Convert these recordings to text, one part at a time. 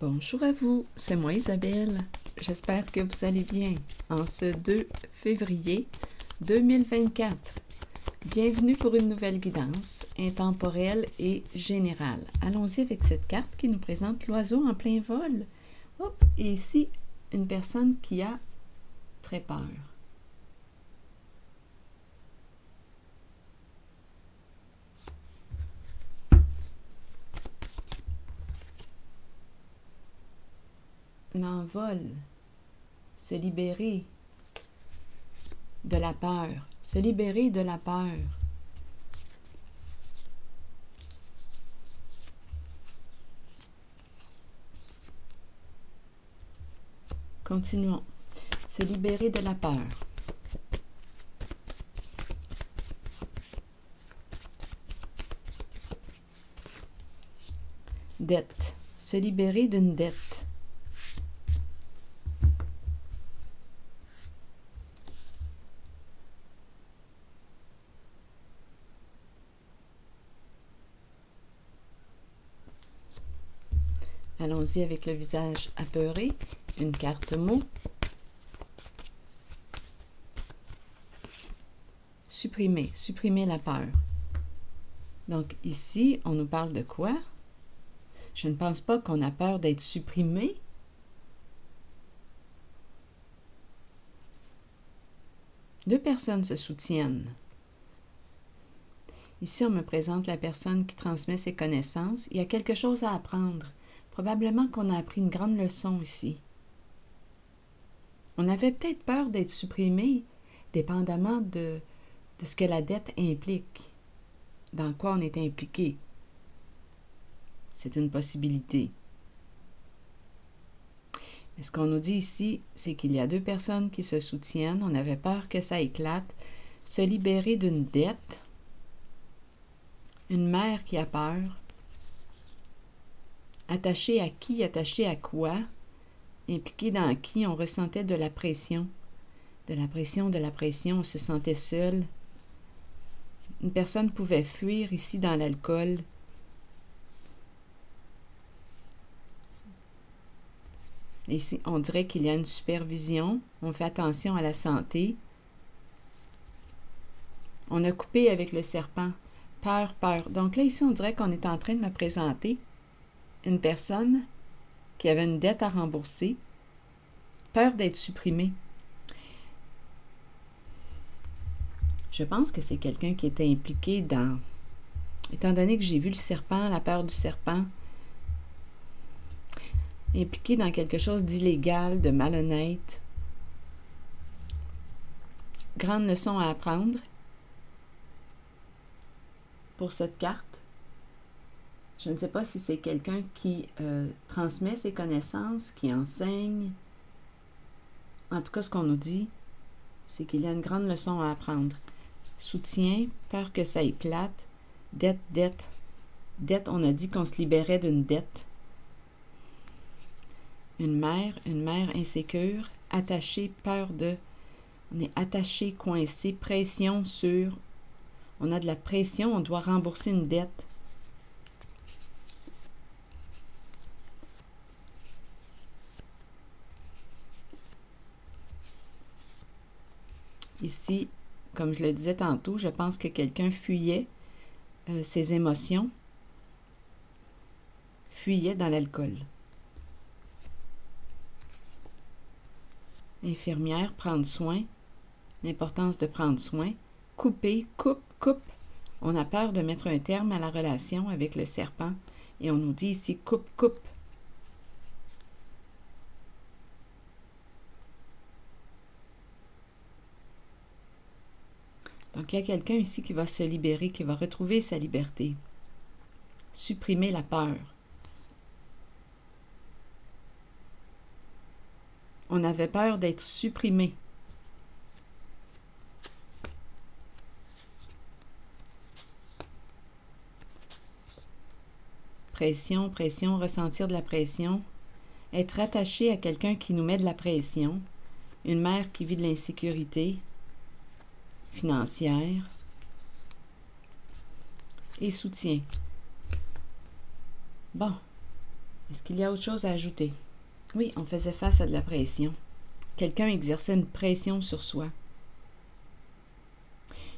Bonjour à vous, c'est moi Isabelle. J'espère que vous allez bien en ce 2 février 2024. Bienvenue pour une nouvelle guidance intemporelle et générale. Allons-y avec cette carte qui nous présente l'oiseau en plein vol. Hop, et ici, une personne qui a très peur. L'envol, se libérer de la peur, se libérer de la peur. Continuons. Se libérer de la peur. Dette. Se libérer d'une dette. Allons-y avec le visage apeuré. Une carte mot. Supprimer, supprimer la peur. Donc ici, on nous parle de quoi? Je ne pense pas qu'on a peur d'être supprimé. Deux personnes se soutiennent. Ici, on me présente la personne qui transmet ses connaissances. Il y a quelque chose à apprendre. Probablement qu'on a appris une grande leçon ici. On avait peut-être peur d'être supprimé, dépendamment de, de ce que la dette implique, dans quoi on est impliqué. C'est une possibilité. Mais ce qu'on nous dit ici, c'est qu'il y a deux personnes qui se soutiennent. On avait peur que ça éclate. Se libérer d'une dette. Une mère qui a peur. Attaché à qui, attaché à quoi, impliqué dans qui on ressentait de la pression, de la pression, de la pression, on se sentait seul. Une personne pouvait fuir ici dans l'alcool. Ici, on dirait qu'il y a une supervision, on fait attention à la santé. On a coupé avec le serpent. Peur, peur. Donc là, ici, on dirait qu'on est en train de me présenter une personne qui avait une dette à rembourser, peur d'être supprimée. Je pense que c'est quelqu'un qui était impliqué dans, étant donné que j'ai vu le serpent, la peur du serpent, impliqué dans quelque chose d'illégal, de malhonnête. Grande leçon à apprendre pour cette carte. Je ne sais pas si c'est quelqu'un qui euh, transmet ses connaissances, qui enseigne. En tout cas, ce qu'on nous dit, c'est qu'il y a une grande leçon à apprendre. Soutien, peur que ça éclate, dette, dette. Dette, on a dit qu'on se libérait d'une dette. Une mère, une mère insécure, attachée, peur de. On est attaché, coincé, pression sur. On a de la pression, on doit rembourser une dette. Ici, comme je le disais tantôt, je pense que quelqu'un fuyait euh, ses émotions, fuyait dans l'alcool. Infirmière, prendre soin, l'importance de prendre soin, couper, coupe, coupe. On a peur de mettre un terme à la relation avec le serpent et on nous dit ici coupe, coupe. Donc, il y a quelqu'un ici qui va se libérer, qui va retrouver sa liberté. Supprimer la peur. On avait peur d'être supprimé. Pression, pression, ressentir de la pression. Être attaché à quelqu'un qui nous met de la pression. Une mère qui vit de l'insécurité financière et soutien. Bon, Est-ce qu'il y a autre chose à ajouter? Oui, on faisait face à de la pression. Quelqu'un exerçait une pression sur soi.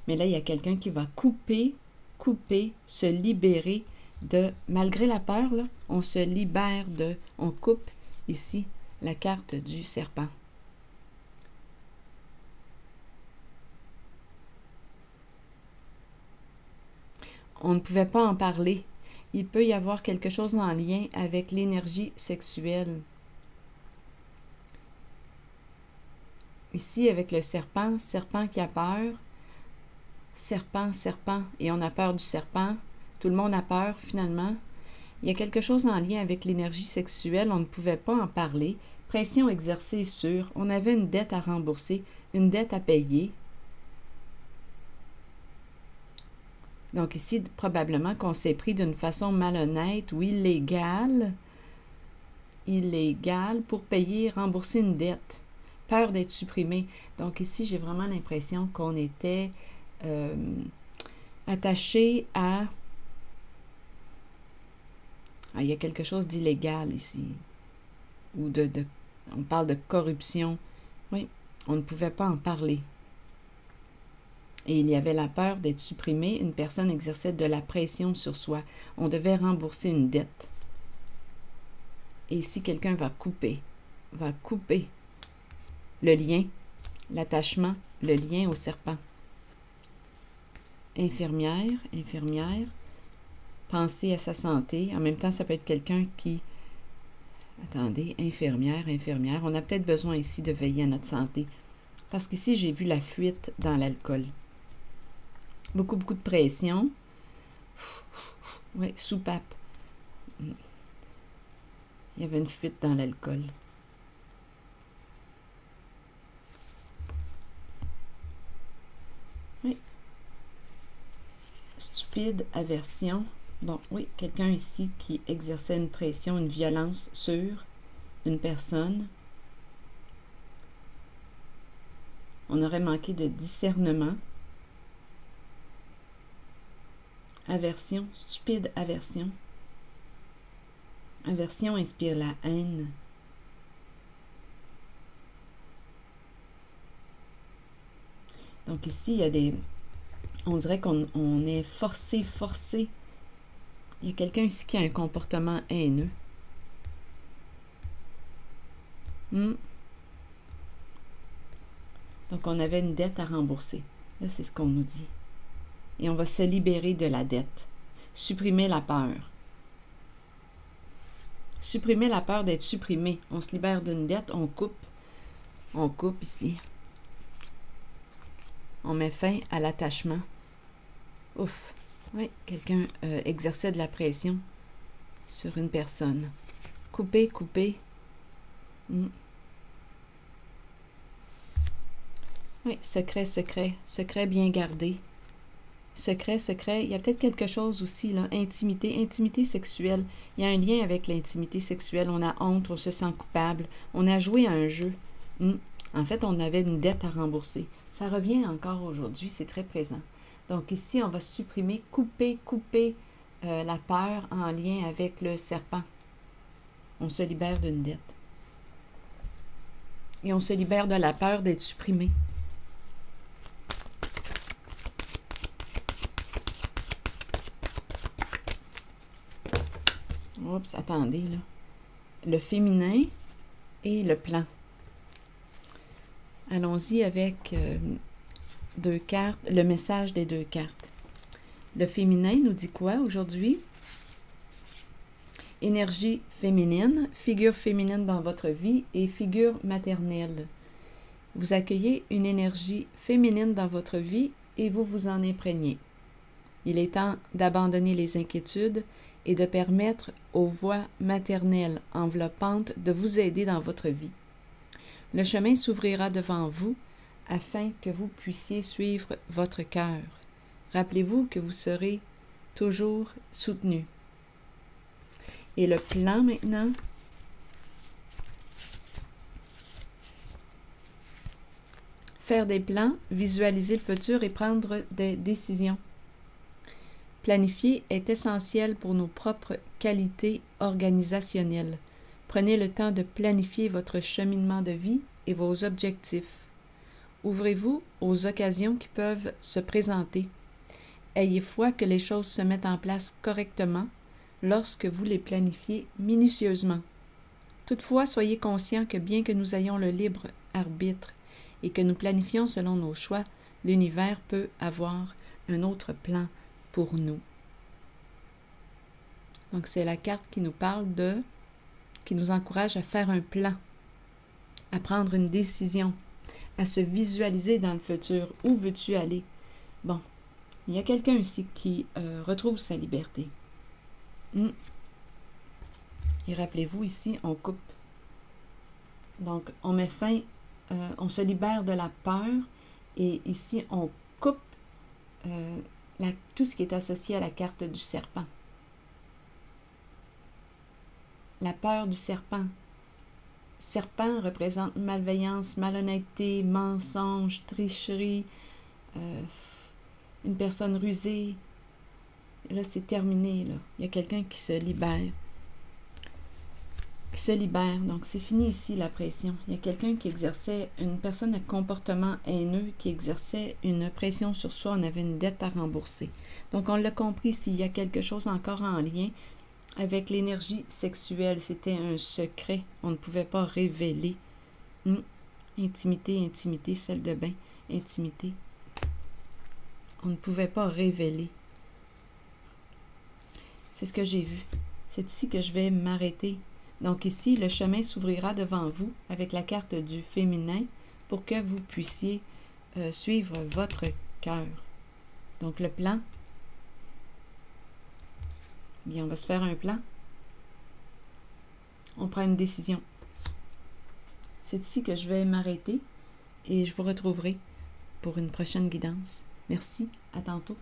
Mais là, il y a quelqu'un qui va couper, couper, se libérer de, malgré la peur, on se libère de, on coupe ici la carte du serpent. On ne pouvait pas en parler. Il peut y avoir quelque chose en lien avec l'énergie sexuelle. Ici, avec le serpent, serpent qui a peur, serpent, serpent, et on a peur du serpent, tout le monde a peur finalement. Il y a quelque chose en lien avec l'énergie sexuelle, on ne pouvait pas en parler. Pression exercée sur, on avait une dette à rembourser, une dette à payer. Donc ici, probablement qu'on s'est pris d'une façon malhonnête ou illégale, illégale pour payer, rembourser une dette. Peur d'être supprimé. Donc ici, j'ai vraiment l'impression qu'on était euh, attaché à ah, il y a quelque chose d'illégal ici. Ou de, de, On parle de corruption. Oui, on ne pouvait pas en parler. Et il y avait la peur d'être supprimé. Une personne exerçait de la pression sur soi. On devait rembourser une dette. Et si quelqu'un va couper, va couper le lien, l'attachement, le lien au serpent. Infirmière, infirmière, penser à sa santé. En même temps, ça peut être quelqu'un qui... Attendez, infirmière, infirmière. On a peut-être besoin ici de veiller à notre santé. Parce qu'ici, j'ai vu la fuite dans l'alcool. Beaucoup, beaucoup de pression. Oui, soupape. Il y avait une fuite dans l'alcool. Oui. Stupide aversion. Bon, oui, quelqu'un ici qui exerçait une pression, une violence sur une personne. On aurait manqué de discernement. Aversion, stupide aversion. Aversion inspire la haine. Donc ici, il y a des... On dirait qu'on est forcé, forcé il y a quelqu'un ici qui a un comportement haineux. Hmm. Donc, on avait une dette à rembourser. Là, c'est ce qu'on nous dit. Et on va se libérer de la dette. Supprimer la peur. Supprimer la peur d'être supprimé. On se libère d'une dette, on coupe. On coupe ici. On met fin à l'attachement. Ouf. Oui, quelqu'un euh, exerçait de la pression sur une personne. Couper, couper. Hmm. Oui, secret, secret, secret bien gardé. Secret, secret. Il y a peut-être quelque chose aussi, là. Intimité, intimité sexuelle. Il y a un lien avec l'intimité sexuelle. On a honte, on se sent coupable. On a joué à un jeu. Hmm. En fait, on avait une dette à rembourser. Ça revient encore aujourd'hui, c'est très présent. Donc ici, on va supprimer, couper, couper euh, la peur en lien avec le serpent. On se libère d'une dette. Et on se libère de la peur d'être supprimé. Attendez. Le féminin et le plan. Allons-y avec euh, deux cartes, le message des deux cartes. Le féminin nous dit quoi aujourd'hui? Énergie féminine, figure féminine dans votre vie et figure maternelle. Vous accueillez une énergie féminine dans votre vie et vous vous en imprégnez. Il est temps d'abandonner les inquiétudes et de permettre aux voix maternelles enveloppantes de vous aider dans votre vie. Le chemin s'ouvrira devant vous afin que vous puissiez suivre votre cœur. Rappelez-vous que vous serez toujours soutenu. Et le plan maintenant, faire des plans, visualiser le futur et prendre des décisions. Planifier est essentiel pour nos propres qualités organisationnelles. Prenez le temps de planifier votre cheminement de vie et vos objectifs. Ouvrez-vous aux occasions qui peuvent se présenter. Ayez foi que les choses se mettent en place correctement lorsque vous les planifiez minutieusement. Toutefois, soyez conscient que bien que nous ayons le libre arbitre et que nous planifions selon nos choix, l'univers peut avoir un autre plan pour nous. Donc c'est la carte qui nous parle de, qui nous encourage à faire un plan, à prendre une décision, à se visualiser dans le futur. Où veux-tu aller? Bon, il y a quelqu'un ici qui euh, retrouve sa liberté. Hmm. Et rappelez-vous, ici, on coupe. Donc, on met fin, euh, on se libère de la peur et ici, on coupe euh, tout ce qui est associé à la carte du serpent. La peur du serpent. Serpent représente malveillance, malhonnêteté, mensonge, tricherie, euh, une personne rusée. Là, c'est terminé. Il y a quelqu'un qui se libère se libère. Donc, c'est fini ici la pression. Il y a quelqu'un qui exerçait, une personne à comportement haineux qui exerçait une pression sur soi. On avait une dette à rembourser. Donc, on l'a compris, s'il y a quelque chose encore en lien avec l'énergie sexuelle, c'était un secret. On ne pouvait pas révéler. Hum. Intimité, intimité, celle de bain, intimité. On ne pouvait pas révéler. C'est ce que j'ai vu. C'est ici que je vais m'arrêter donc ici, le chemin s'ouvrira devant vous avec la carte du féminin pour que vous puissiez euh, suivre votre cœur. Donc le plan. Bien, on va se faire un plan. On prend une décision. C'est ici que je vais m'arrêter et je vous retrouverai pour une prochaine guidance. Merci, à tantôt.